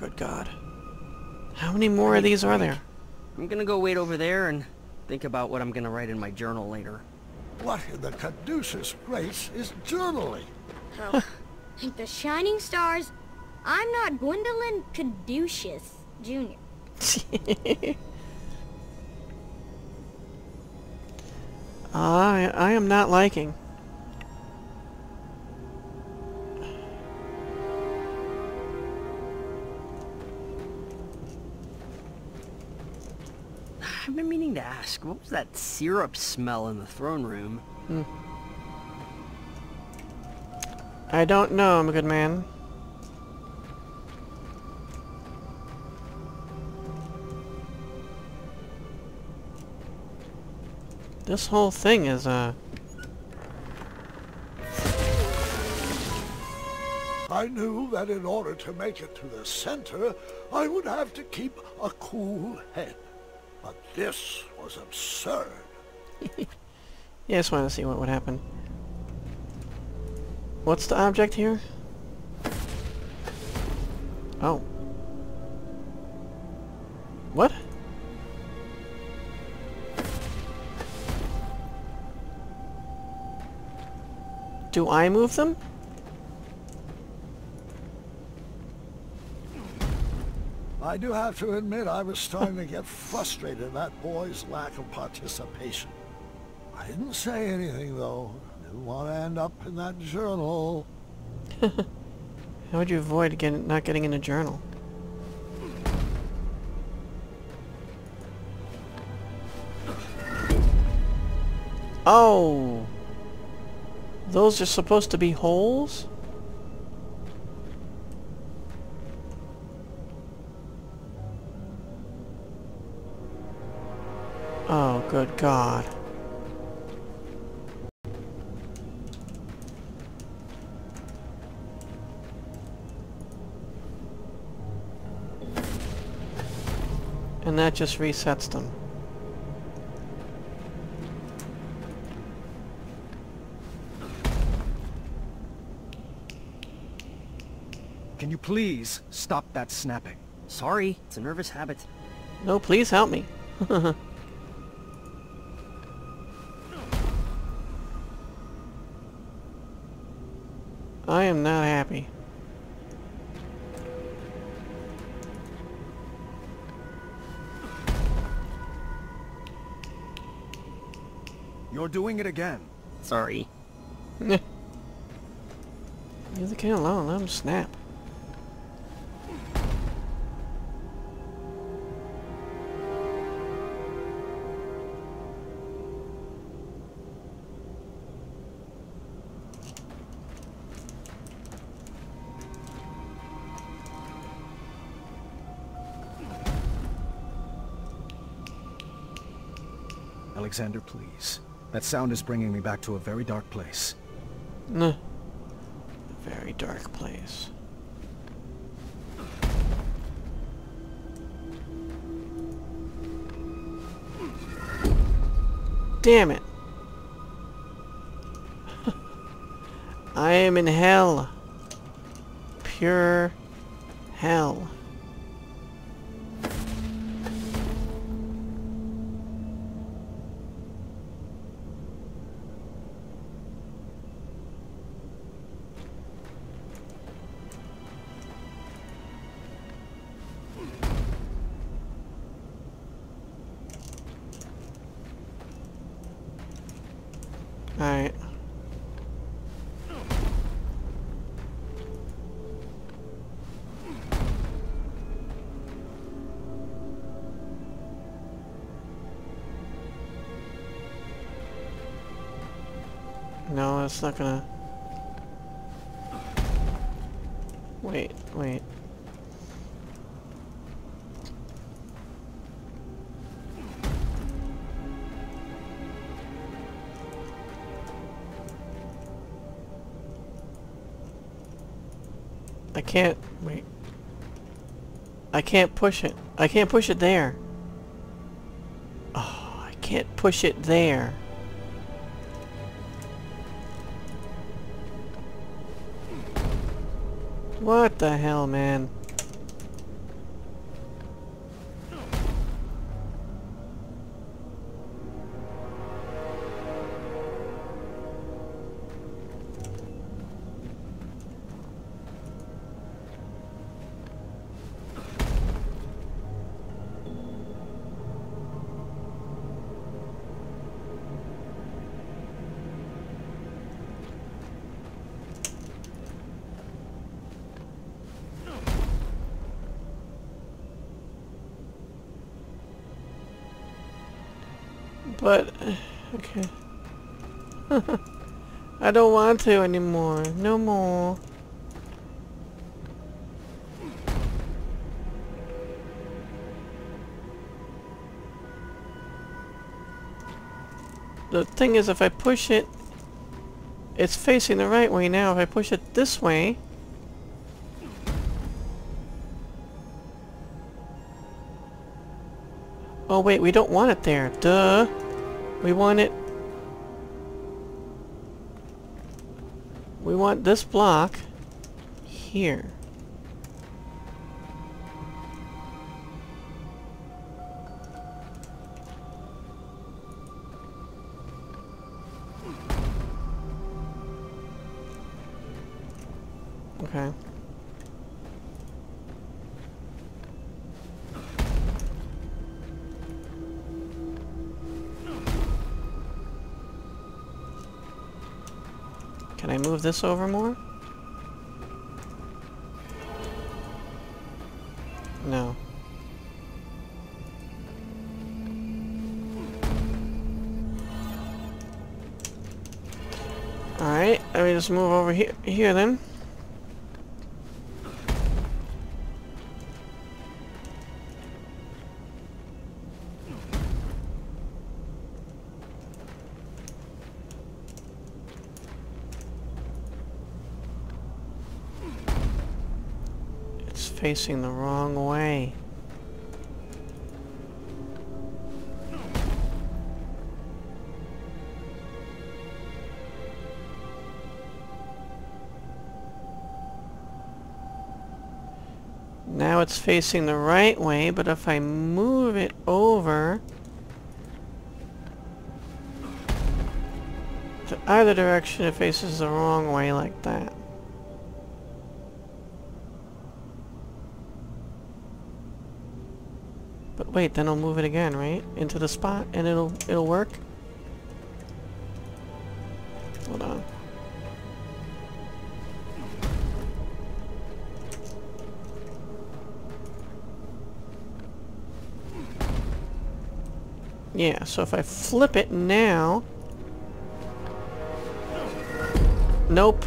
good God. How many more of these are there? I'm gonna go wait over there and think about what I'm gonna write in my journal later. What in the caduceus grace is journaling? Oh, like the shining stars, I'm not Gwendolyn Caduceus Jr. I I am not liking. Ask, what was that syrup smell in the throne room? I don't know, my good man. This whole thing is, uh... I knew that in order to make it to the center, I would have to keep a cool head. But this was absurd. Yeah, I just wanted to see what would happen. What's the object here? Oh. What? Do I move them? I do have to admit I was starting to get frustrated at that boy's lack of participation. I didn't say anything, though. Didn't want to end up in that journal. How would you avoid getting, not getting in a journal? Oh! Those are supposed to be holes? Good God. And that just resets them. Can you please stop that snapping? Sorry, it's a nervous habit. No, please help me. doing it again. Sorry. Leave the kid alone, let him snap. Alexander, please. That sound is bringing me back to a very dark place. Nah. A very dark place. Damn it. I am in hell. Pure hell. No, not gonna... Wait, wait. I can't... Wait. I can't push it. I can't push it there. Oh, I can't push it there. What the hell, man? I don't want to anymore. No more. The thing is, if I push it, it's facing the right way now. If I push it this way, Oh wait, we don't want it there. Duh. We want it... We want this block here. Okay. Move this over more? No. Alright, let me just move over here, here then. Facing the wrong way. Now it's facing the right way, but if I move it over to either direction, it faces the wrong way like that. Wait, then I'll move it again, right? Into the spot and it'll it'll work? Hold on. Yeah, so if I flip it now... Nope.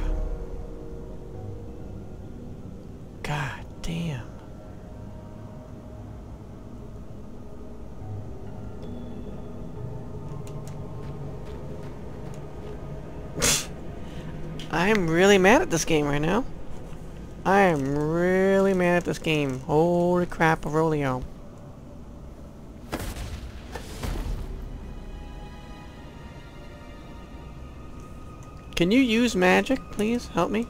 I'm really mad at this game right now. I am really mad at this game. Holy crap, Aurelio. Can you use magic, please? Help me.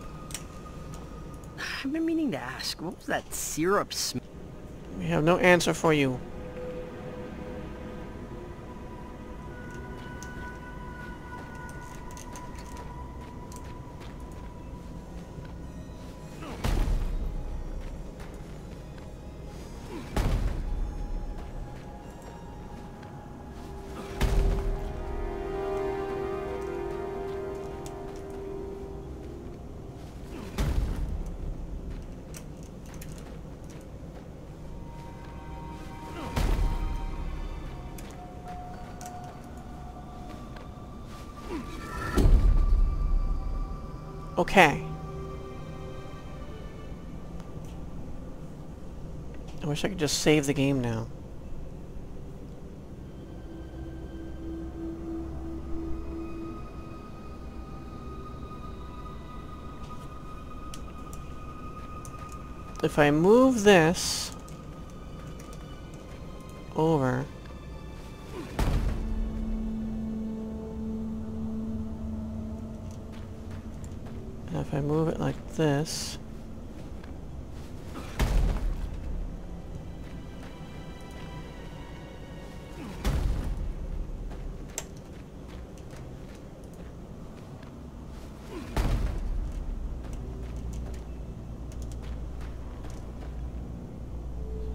I've been meaning to ask, what was that syrup smell? We have no answer for you. Okay. I wish I could just save the game now. If I move this over if I move it like this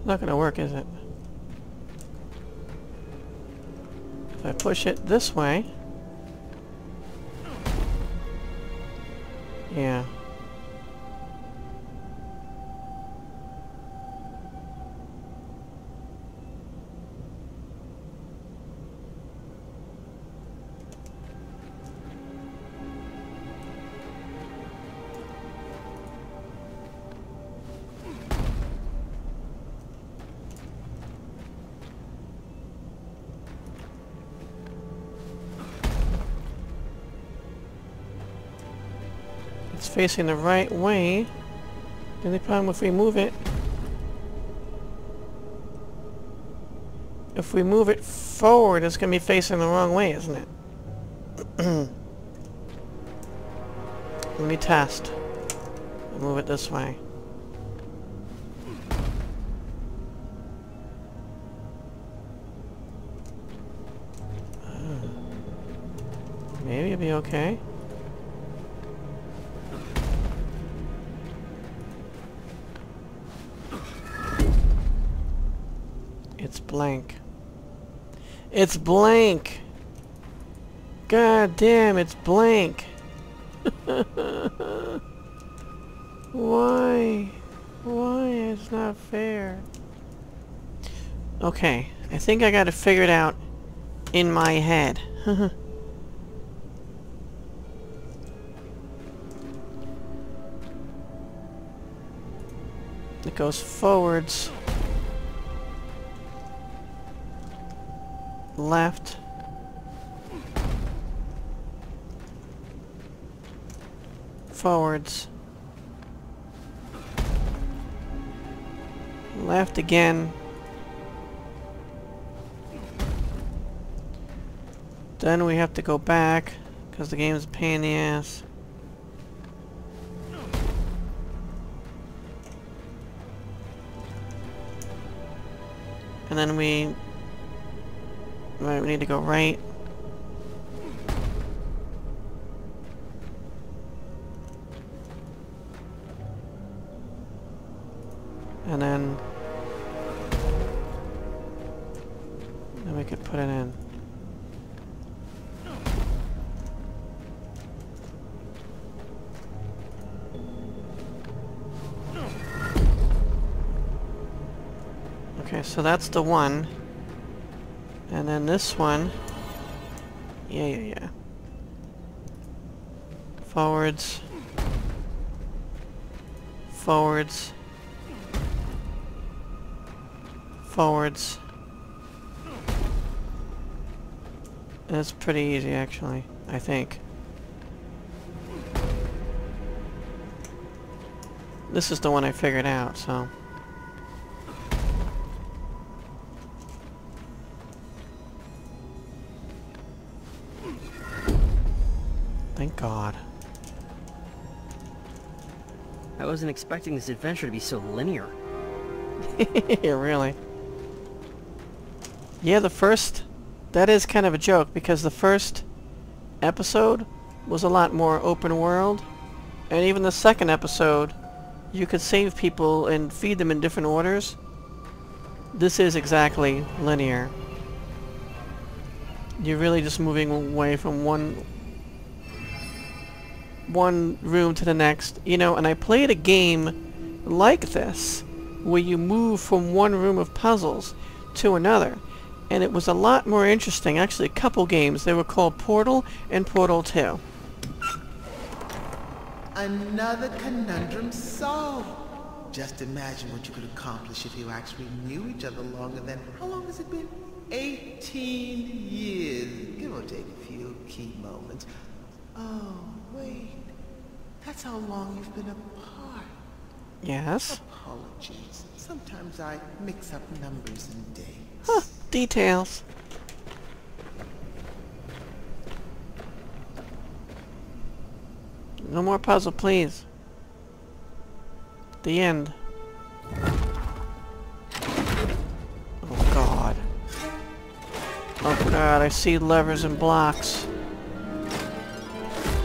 Not gonna work, is it? If I push it this way... Yeah. Facing the right way. The only problem if we move it... If we move it forward, it's going to be facing the wrong way, isn't it? Let me test. Move it this way. It's blank. It's blank! God damn, it's blank! Why? Why? It's not fair. Okay, I think I got to figure it out in my head. it goes forwards. Left. Forwards. Left again. Then we have to go back, because the game's a pain in the ass. And then we... We need to go right. And then... Then we could put it in. Okay, so that's the one. Then this one... Yeah, yeah, yeah. Forwards. Forwards. Forwards. That's pretty easy, actually. I think. This is the one I figured out, so... wasn't expecting this adventure to be so linear. really. Yeah, the first... That is kind of a joke, because the first episode was a lot more open world. And even the second episode, you could save people and feed them in different orders. This is exactly linear. You're really just moving away from one one room to the next. You know, and I played a game like this, where you move from one room of puzzles to another. And it was a lot more interesting. Actually, a couple games. They were called Portal and Portal 2. Another conundrum solved. Just imagine what you could accomplish if you actually knew each other longer than, how long has it been? 18 years, give or take a few key moments. Oh, wait. That's how long you've been apart. Yes? Apologies. Sometimes I mix up numbers and days. Huh, details. No more puzzle, please. The end. Oh god. Oh god, I see levers and blocks.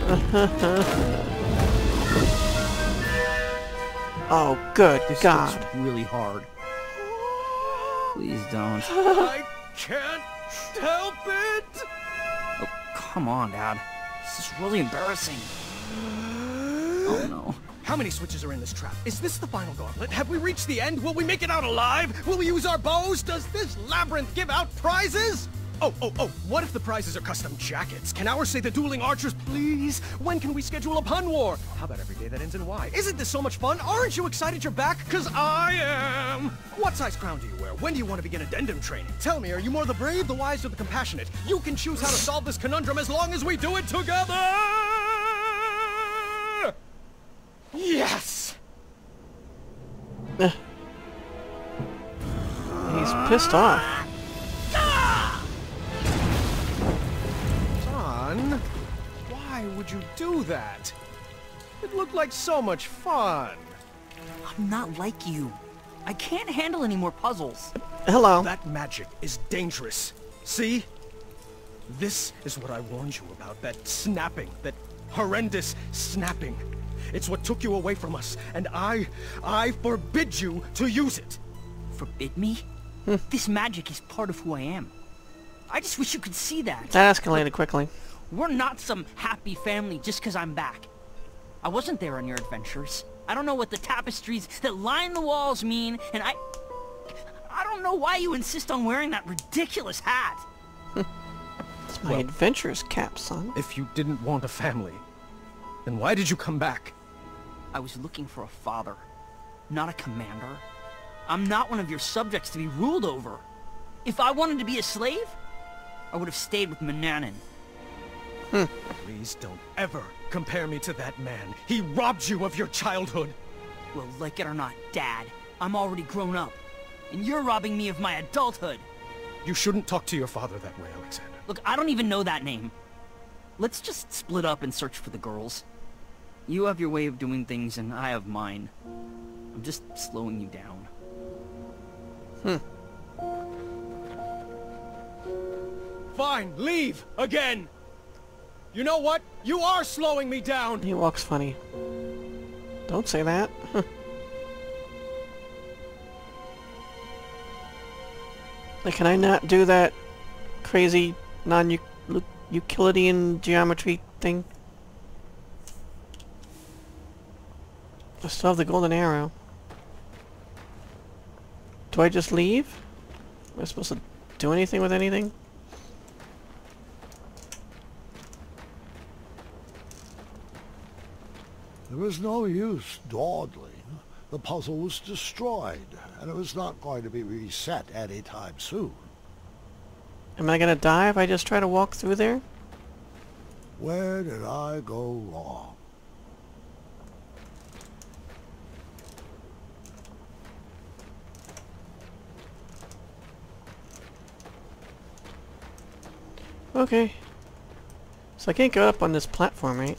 oh, good This god. looks really hard. Please don't. I can't help it! Oh, come on, Dad. This is really embarrassing. Oh no. How many switches are in this trap? Is this the final gauntlet? Have we reached the end? Will we make it out alive? Will we use our bows? Does this labyrinth give out prizes? Oh, oh, oh, what if the prizes are custom jackets? Can ours say the dueling archers, please? When can we schedule a pun war? How about every day that ends in Y? Isn't this so much fun? Aren't you excited you're back? Cause I am! What size crown do you wear? When do you want to begin addendum training? Tell me, are you more the brave, the wise, or the compassionate? You can choose how to solve this conundrum as long as we do it together! Yes! He's pissed off. Son, why would you do that? It looked like so much fun. I'm not like you. I can't handle any more puzzles. Hello. That magic is dangerous. See? This is what I warned you about, that snapping, that horrendous snapping. It's what took you away from us, and I, I forbid you to use it. Forbid me? Hmm. this magic is part of who I am. I just wish you could see that. That escalated quickly. We're not some happy family just because I'm back. I wasn't there on your adventures. I don't know what the tapestries that line the walls mean, and I... I don't know why you insist on wearing that ridiculous hat. It's my adventurous cap, son. If you didn't want a family, then why did you come back? I was looking for a father, not a commander. I'm not one of your subjects to be ruled over. If I wanted to be a slave, I would have stayed with Manannan. Please don't ever compare me to that man. He robbed you of your childhood. Well, like it or not, Dad, I'm already grown up. And you're robbing me of my adulthood. You shouldn't talk to your father that way, Alexander. Look, I don't even know that name. Let's just split up and search for the girls. You have your way of doing things, and I have mine. I'm just slowing you down. Hmm. Fine, leave again. You know what? You are slowing me down. He walks funny. Don't say that. like, can I not do that crazy non-Euclidean geometry thing? I still have the golden arrow. Do I just leave? Am I supposed to do anything with anything? There was no use dawdling. The puzzle was destroyed, and it was not going to be reset anytime soon. Am I gonna die if I just try to walk through there? Where did I go wrong? Okay. So I can't go up on this platform, right?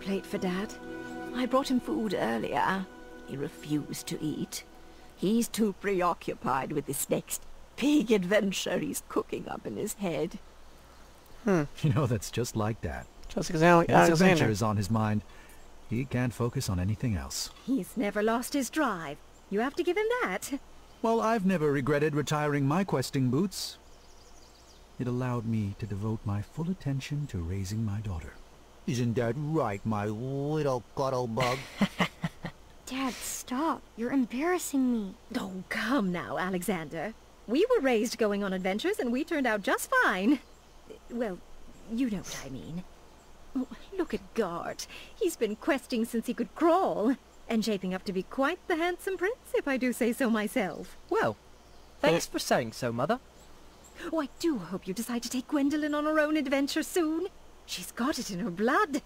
Plate for Dad? I brought him food earlier. He refused to eat. He's too preoccupied with this next big adventure he's cooking up in his head. Hmm. You know, that's just like Dad. Just as Ale His Alexander. adventure is on his mind. He can't focus on anything else. He's never lost his drive. You have to give him that. Well, I've never regretted retiring my questing boots. It allowed me to devote my full attention to raising my daughter. Isn't that right, my little cuddle bug? Dad, stop. You're embarrassing me. Oh, come now, Alexander. We were raised going on adventures and we turned out just fine. Well, you know what I mean. Oh, look at Gart. He's been questing since he could crawl. And shaping up to be quite the handsome prince, if I do say so myself. Well, thanks for saying so, Mother. Oh, I do hope you decide to take Gwendolyn on her own adventure soon. She's got it in her blood.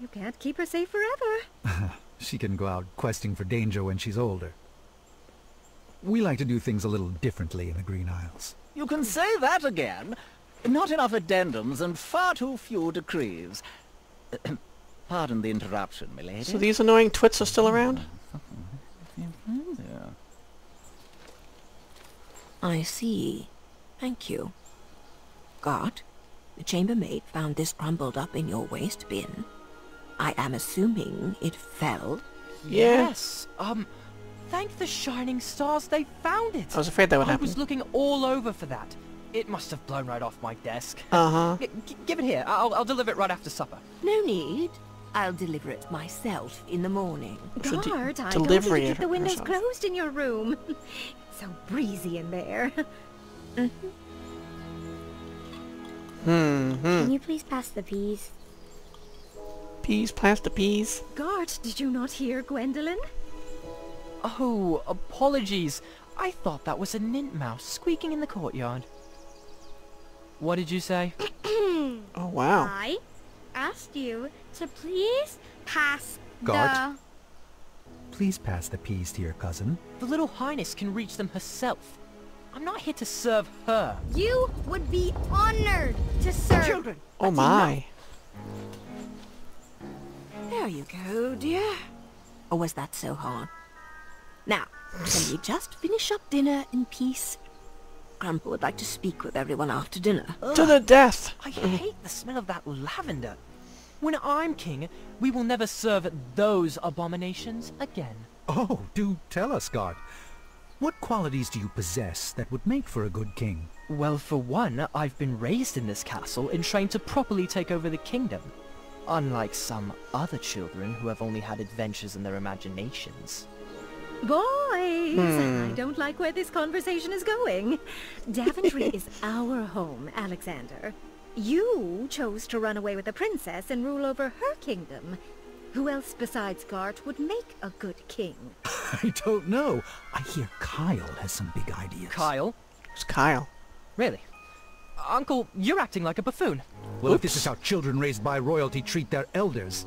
You can't keep her safe forever. She can go out questing for danger when she's older. We like to do things a little differently in the Green Isles. You can say that again. Not enough addendums and far too few decrees. Pardon the interruption, milady. So these annoying twits are still around? I see. Thank you. Gart, the chambermaid found this crumbled up in your waste bin. I am assuming it fell. Yeah. Yes. Um, thank the shining stars they found it. I was afraid that would I happen. was looking all over for that. It must have blown right off my desk. Uh-huh. G- g- give it here. I'll, I'll deliver it right after supper. No need. I'll deliver it myself in the morning. So de- Gart, I delivery told you to keep the windows herself. closed in your room. so breezy in there. Hmm, hmm. Can you please pass the peas? Peas, pasta peas. Gart, did you not hear Gwendolyn? Oh, apologies. I thought that was a nint mouse squeaking in the courtyard. What did you say? Oh, wow. I asked you to please pass Gart? the... Please pass the peas to your cousin. The little highness can reach them herself. I'm not here to serve her. You would be honored to serve... Children, Oh, my. there you go, dear. Or was that so hard? Now, can we just finish up dinner in peace? Grandpa would like to speak with everyone after dinner. To the death. I hate the smell of that lavender. When I'm king, we will never serve those abominations again. Oh, do tell us, Gart. What qualities do you possess that would make for a good king? Well, for one, I've been raised in this castle and trained to properly take over the kingdom. Unlike some other children who have only had adventures in their imaginations. Boys, Hmm. I don't like where this conversation is going. Daventry is our home, Alexander. You chose to run away with the princess and rule over her kingdom. Who else besides Gart would make a good king? I don't know. I hear Kyle has some big ideas. Kyle? It's Kyle. Really? Uncle, you're acting like a buffoon. Well, if this is how children raised by royalty treat their elders,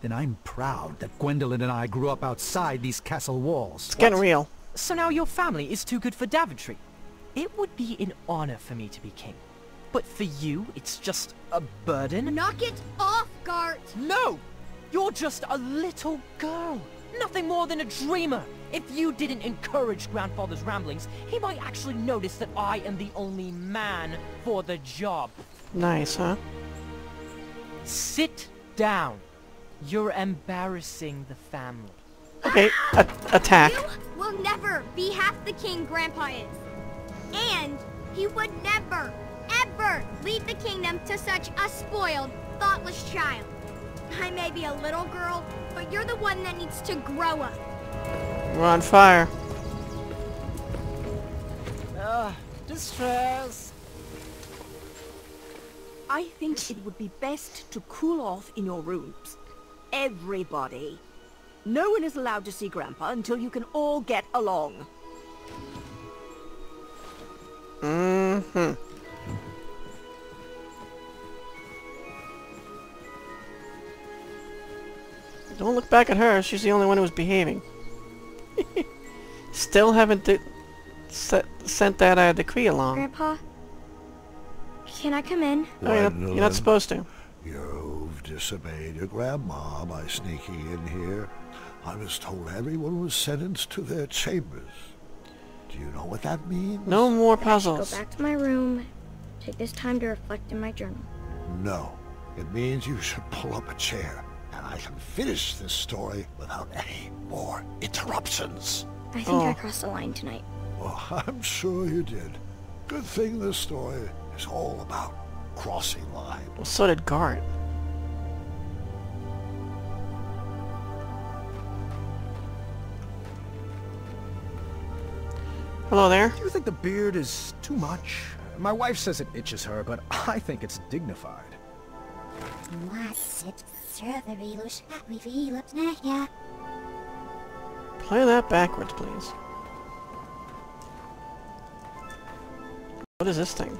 then I'm proud that Gwendolyn and I grew up outside these castle walls. It's getting real. So now your family is too good for Daventry. It would be an honor for me to be king. But for you, it's just a burden? Knock it off, Gart! No! You're just a little girl. Nothing more than a dreamer. If you didn't encourage Grandfather's ramblings, he might actually notice that I am the only man for the job. Nice, huh? Sit down. You're embarrassing the family. Okay, a attack. You will never be half the king Grandpa is. And he would never, ever leave the kingdom to such a spoiled, thoughtless child. I may be a little girl, but you're the one that needs to grow up. We're on fire. Ah, distress. I think it would be best to cool off in your rooms. Everybody. No one is allowed to see Grandpa until you can all get along. Mm-hmm. Don't look back at her. She's the only one who was behaving. Still haven't di- set, sent that uh, decree along. Grandpa, can I come in? Oh, you're, not, you're not supposed to. You've disobeyed your grandma by sneaking in here. I was told everyone was sentenced to their chambers. Do you know what that means? No more puzzles. Go back to my room. Take this time to reflect in my journal. No. It means you should pull up a chair, and I can finish this story without any more interruptions. I think I Oh. crossed the line tonight. Well, I'm sure you did. Good thing this story is all about crossing lines. Well, so did Gart. Hello there. Do you think the beard is too much? My wife says it itches her, but I think it's dignified. Play that backwards, please. What is this thing?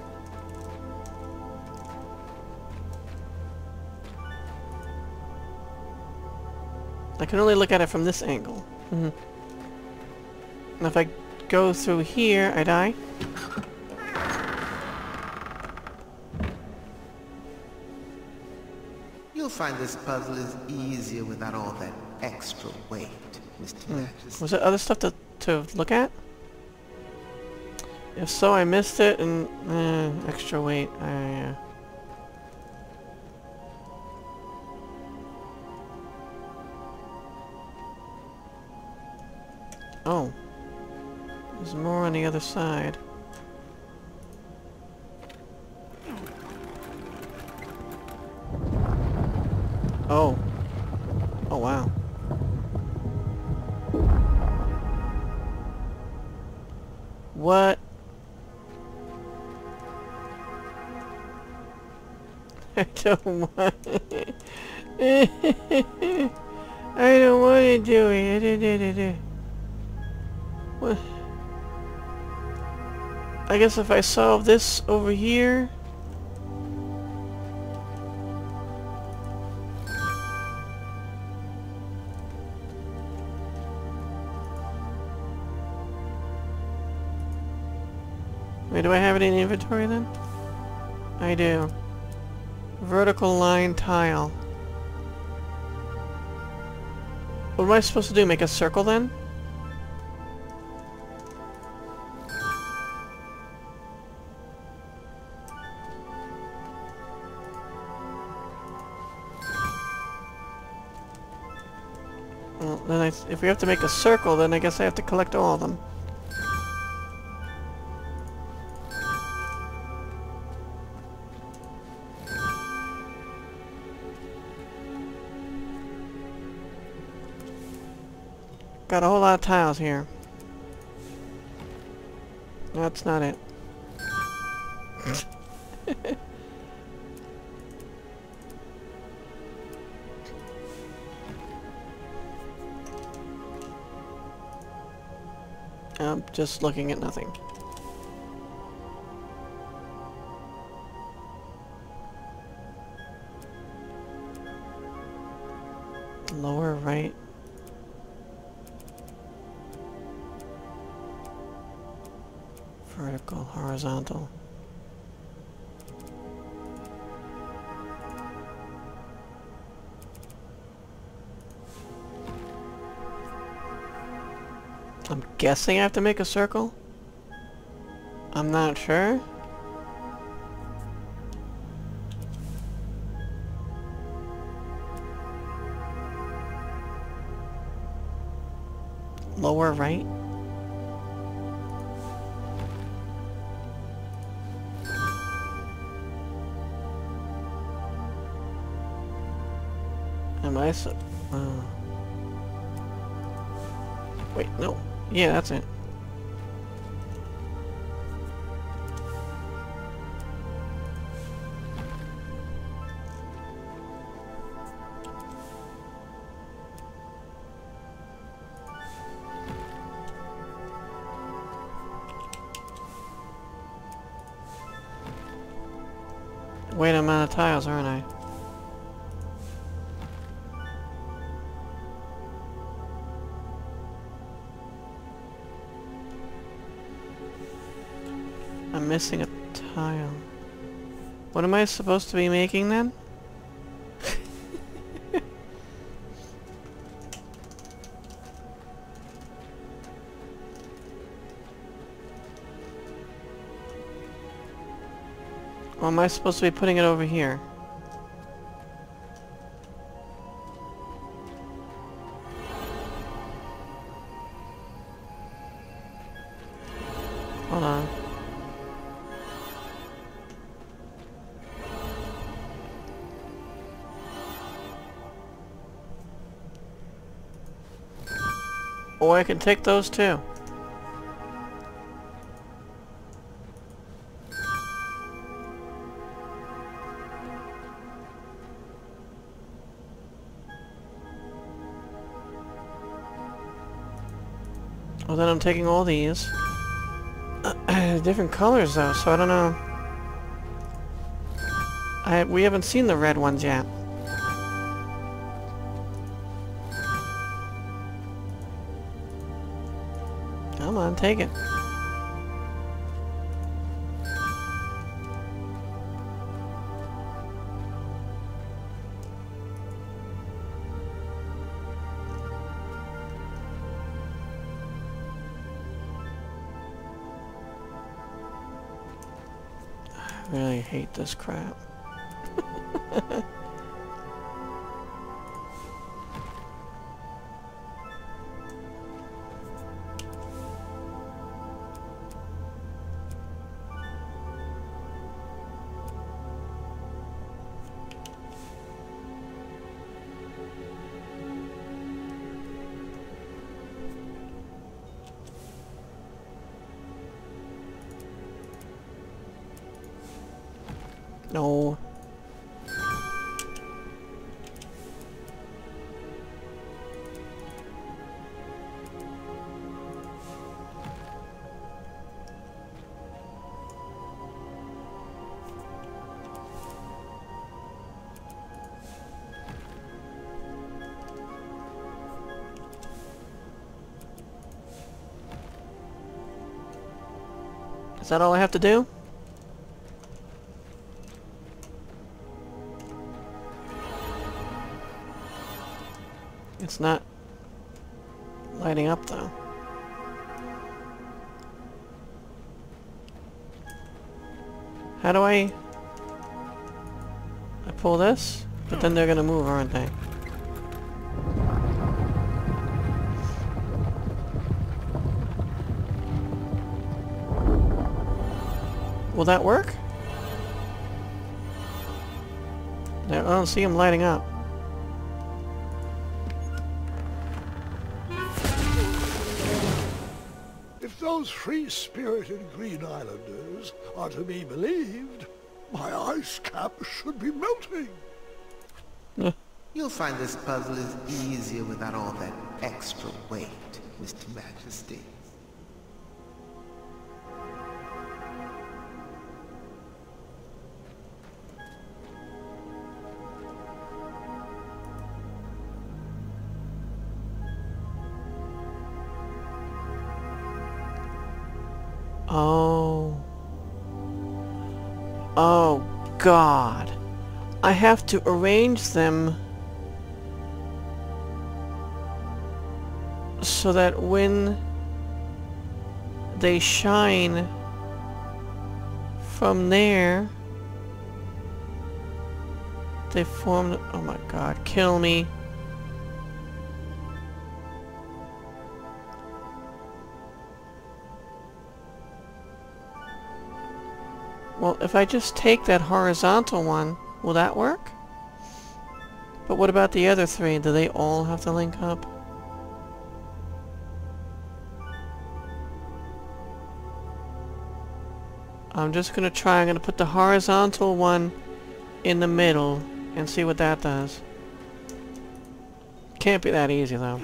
I can only look at it from this angle. Mhm. And if I go through here, I die? Find this puzzle is easier without all that extra weight, Mr. Majesty. Was there other stuff to, to look at? If so, I missed it, and eh, extra weight. I, uh, oh, there's more on the other side. Don't want I don't want to do it. What? I guess if I solve this over here... Wait, do I have it in inventory then? I do. Vertical line tile. What am I supposed to do? Make a circle then? Well, then I, if we have to make a circle, then I guess I have to collect all of them. Lot of tiles here. That's not it. I'm just looking at nothing. I'm guessing I have to make a circle? I'm not sure. Lower right? Am I so... Uh, wait, no. Yeah, that's it. Missing a tile. What am I supposed to be making then? Or am I supposed to be putting it over here? I can take those too. Well then I'm taking all these. Uh, different colors though, so I don't know. I, we haven't seen the red ones yet. Take it. I really hate this crap. that all I have to do? It's not lighting up though. How do I... I pull this? But then they're gonna move, aren't they? Will that work? I don't see them lighting up. If those free-spirited Green Islanders are to be believed, my ice cap should be melting. You'll find this puzzle is easier without all that extra weight, Mr. Majesty. Oh. Oh, God. I have to arrange them so that when they shine from there, they form... Oh my god, kill me. If I just take that horizontal one, will that work? But what about the other three? Do they all have to link up? I'm just gonna try, I'm gonna put the horizontal one in the middle and see what that does. Can't be that easy though.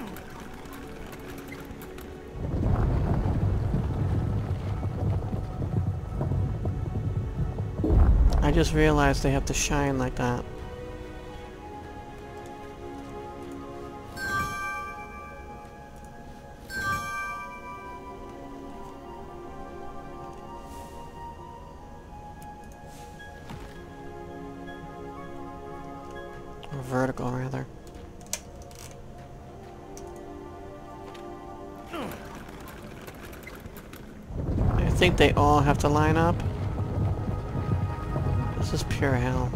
I just realized they have to shine like that. Vertical, rather. I think they all have to line up. This is pure hell.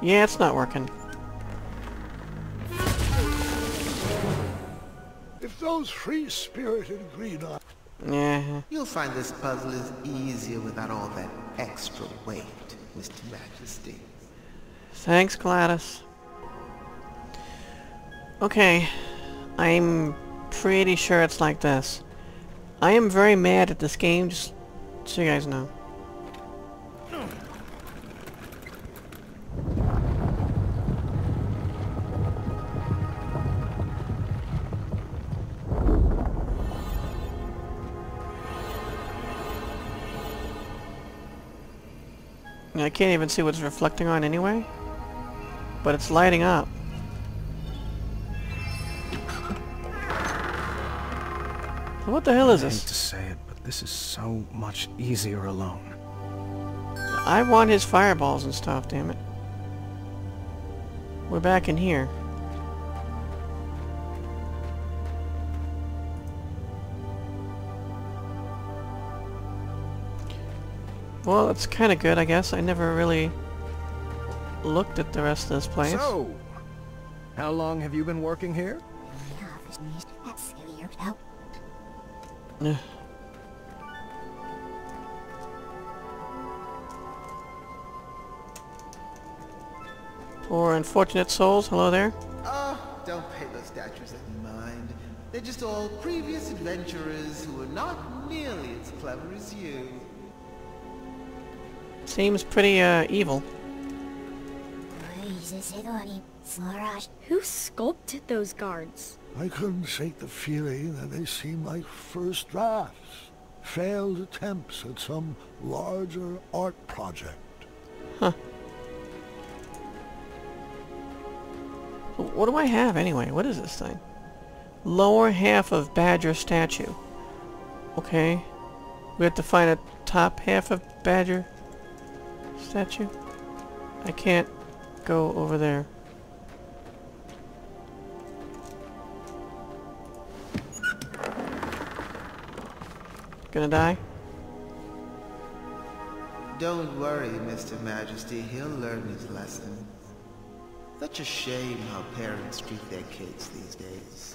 Yeah, it's not working. If those free-spirited Green Islanders... Yeah. You'll find this puzzle is easier without all that extra weight, Mr. Majesty. Thanks, Gladys. Okay, I'm pretty sure it's like this. I am very mad at this game, just so you guys know. I can't even see what's reflecting on anyway. But it's lighting up. What the hell is I hate this? to say it, but this is so much easier alone. I want his fireballs and stuff, damn it. We're back in here. Well, it's kind of good, I guess. I never really looked at the rest of this place. So, how long have you been working here? Poor unfortunate souls, hello there. Oh, don't pay those statues any mind. They're just all previous adventurers who are not nearly as clever as you. Seems pretty, uh, evil. Who sculpted those guards? I couldn't shake the feeling that they seem like first drafts. Failed attempts at some larger art project. Huh. what do I have anyway? What is this thing? Lower half of Badger statue. Okay. We have to find a top half of Badger statue. I can't go over there. Gonna die? Don't worry, Mr. Majesty. He'll learn his lesson. Such a shame how parents treat their kids these days.